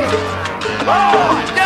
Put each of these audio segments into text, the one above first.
Oh!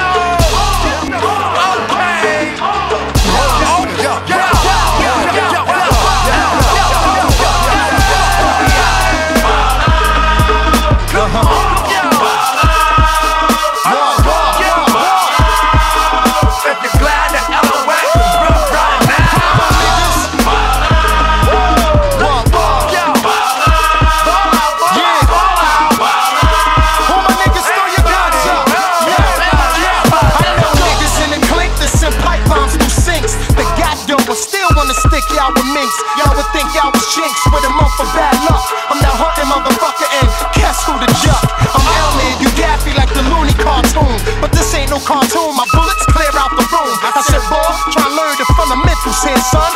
would think y'all was jinxed with a month of bad luck. I'm now hunting motherfucker and guess who the duck? I'm Elmer, you daffy like the Looney cartoon. But this ain't no cartoon, my bullets clear out the room. I said, boy, try and learn the fundamentals here, son.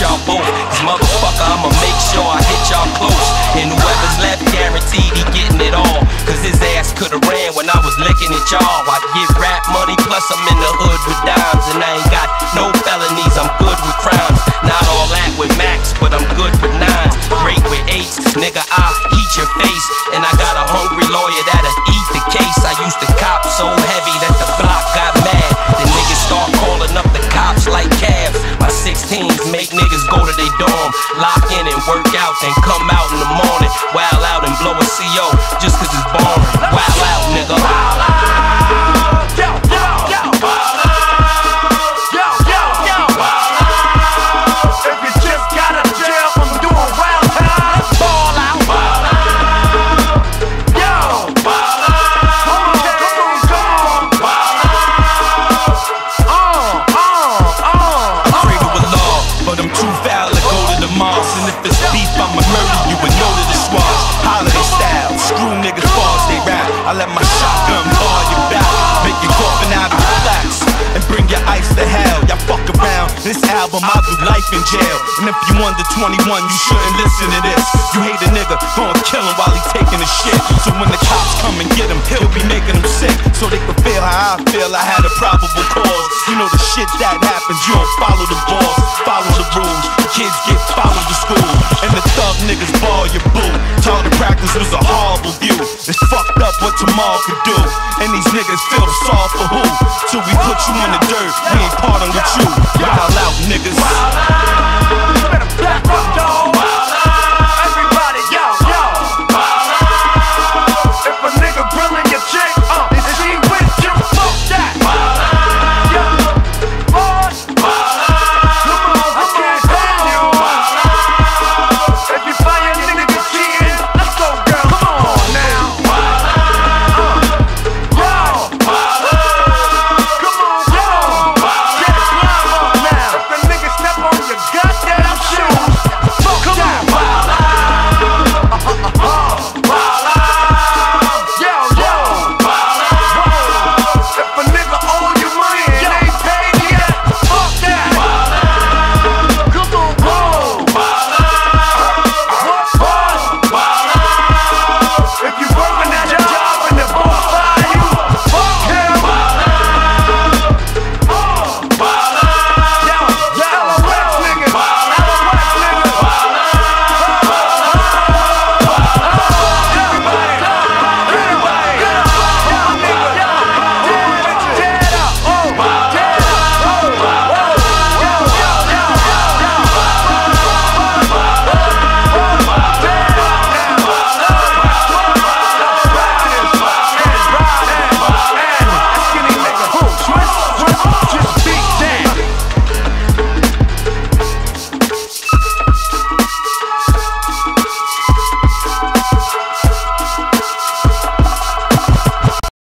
y'all both. this motherfucker, I'ma make sure I hit y'all close. And whoever's left, guaranteed he getting it all. Cause his ass could've ran when I was licking at y'all. I get rap money, plus I'm in the hood with dimes. And I ain't got no felonies, I'm good with crimes. Not all that with max, but I'm good with nines. Great with eights, nigga, I eat your face. And I got a hungry lawyer that'll eat the case. I used to cop so heavy that the block got mad. The niggas start calling up the cops like calves. My 16s make me dorm. Lock in and work out, then come out in the morning. While out and blow a CO, just cause it's boring. This album, I do life in jail. And if you under 21, you shouldn't listen to this. You hate a nigga, gonna kill him while he taking a shit. So when the cops come and get him, he'll be making them sick. So they can feel how I feel, I had a probable cause. You know the shit that happens, you don't follow the balls, follow the rules. Kids get followed to school. And the thug niggas ball your boo. Target practice was a horrible view. It's fucked up what tomorrow could do. And these niggas feel sorry for who? Till we put you in the